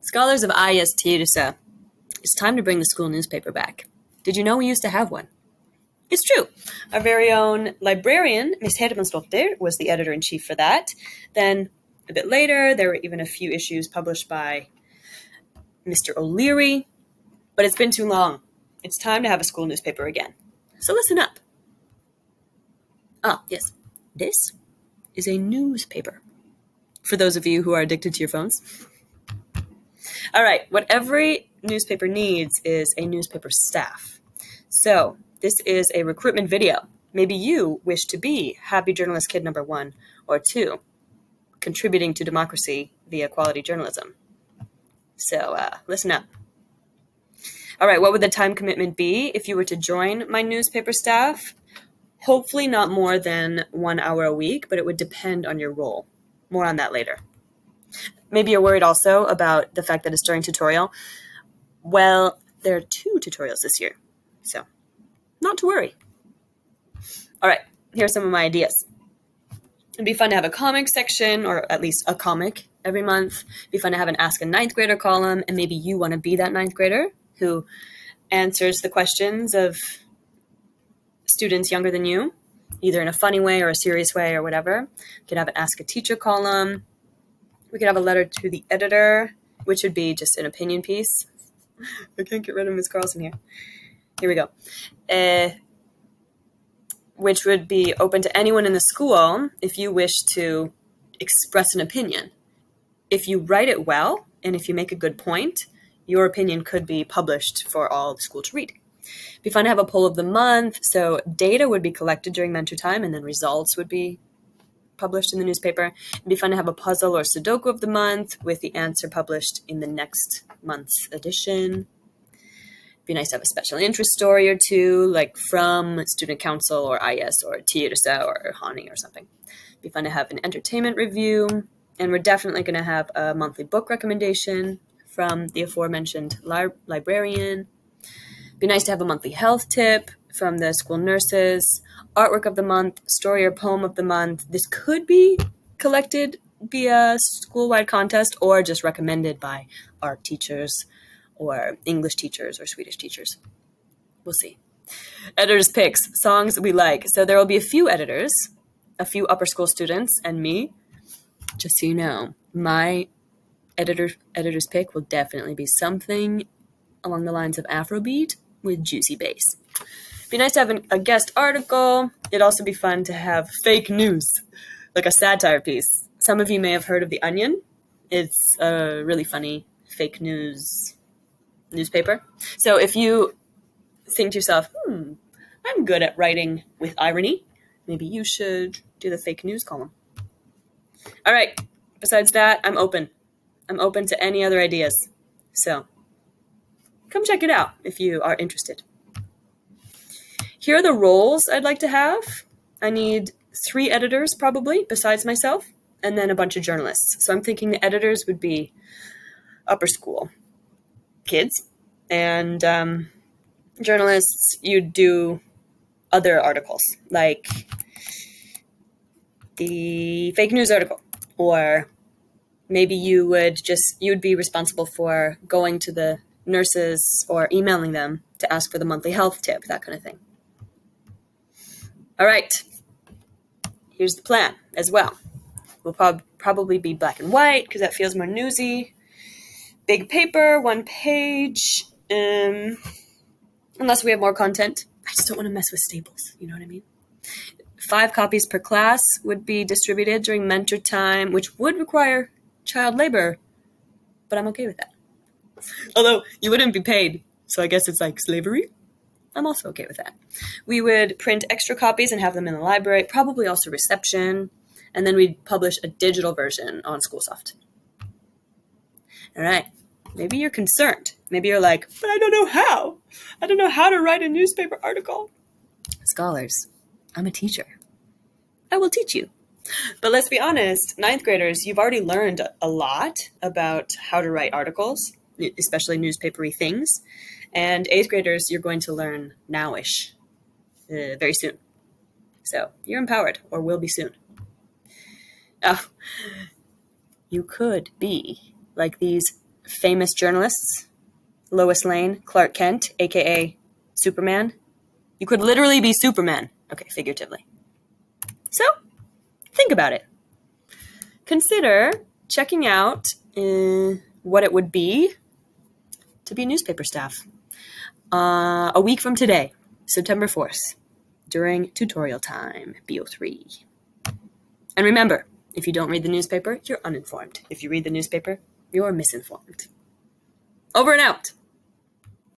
Scholars of IS Tiedusa, it's time to bring the school newspaper back. Did you know we used to have one? It's true. Our very own librarian, Miss Hedemansdotter, was the editor in chief for that. Then, a bit later, there were even a few issues published by Mr. O'Leary. But it's been too long. It's time to have a school newspaper again. So listen up. Ah, yes. This is a newspaper. For those of you who are addicted to your phones. All right, what every newspaper needs is a newspaper staff. So, this is a recruitment video. Maybe you wish to be happy journalist kid number one or two, contributing to democracy via quality journalism. So, uh, listen up. All right, what would the time commitment be if you were to join my newspaper staff? Hopefully, not more than one hour a week, but it would depend on your role. More on that later. Maybe you're worried also about the fact that it's during tutorial. Well, there are two tutorials this year, so not to worry. All right, here are some of my ideas. It'd be fun to have a comic section, or at least a comic every month. It'd be fun to have an Ask a Ninth Grader column, and maybe you want to be that ninth grader who answers the questions of students younger than you, either in a funny way or a serious way or whatever. You could have an Ask a Teacher column. We could have a letter to the editor, which would be just an opinion piece. I can't get rid of Ms. Carlson here. Here we go. Uh, which would be open to anyone in the school if you wish to express an opinion. If you write it well and if you make a good point, your opinion could be published for all the school to read. It'd be fun to have a poll of the month. So data would be collected during mentor time, and then results would be published in the newspaper. It'd be fun to have a puzzle or Sudoku of the month with the answer published in the next month's edition. It'd be nice to have a special interest story or two, like from Student Council or IS or Tiedusa or Hani or something. It'd be fun to have an entertainment review. And we're definitely going to have a monthly book recommendation from the aforementioned li- librarian. Be nice to have a monthly health tip from the school nurses, artwork of the month, story or poem of the month. This could be collected via school-wide contest or just recommended by art teachers or English teachers or Swedish teachers. We'll see. Editors' picks, songs we like. So there will be a few editors, a few upper school students, and me. Just so you know, my editor editor's pick will definitely be something along the lines of Afrobeat with juicy bass. Be nice to have an, a guest article. It'd also be fun to have fake news, like a satire piece. Some of you may have heard of The Onion. It's a really funny fake news newspaper. So if you think to yourself, hmm, I'm good at writing with irony, maybe you should do the fake news column. All right. Besides that, I'm open. I'm open to any other ideas. So come check it out if you are interested. Here are the roles I'd like to have. I need three editors probably, besides myself, and then a bunch of journalists. So I'm thinking the editors would be upper school kids, and um, journalists, you'd do other articles like the fake news article or maybe you would just you would be responsible for going to the nurses or emailing them to ask for the monthly health tip that kind of thing all right. Here's the plan as well. We'll prob- probably be black and white because that feels more newsy. Big paper one page um, unless we have more content. I just don't want to mess with staples you know what i mean? Five copies per class would be distributed during mentor time which would require child labor, but I'm okay with that. Although you wouldn't be paid, so I guess it's like slavery. I'm also okay with that. We would print extra copies and have them in the library, probably also reception, and then we'd publish a digital version on Schoolsoft. All right. Maybe you're concerned. Maybe you're like, but I don't know how. I don't know how to write a newspaper article. Scholars, I'm a teacher. I will teach you. But let's be honest, ninth graders, you've already learned a lot about how to write articles, especially newspapery things. And eighth graders, you're going to learn nowish uh, very soon. So you're empowered, or will be soon. Oh, you could be like these famous journalists Lois Lane, Clark Kent, aka Superman. You could literally be Superman. Okay, figuratively. So, think about it. Consider checking out uh, what it would be to be newspaper staff. Uh, a week from today, September 4th, during tutorial time, BO3. And remember, if you don't read the newspaper, you're uninformed. If you read the newspaper, you're misinformed. Over and out.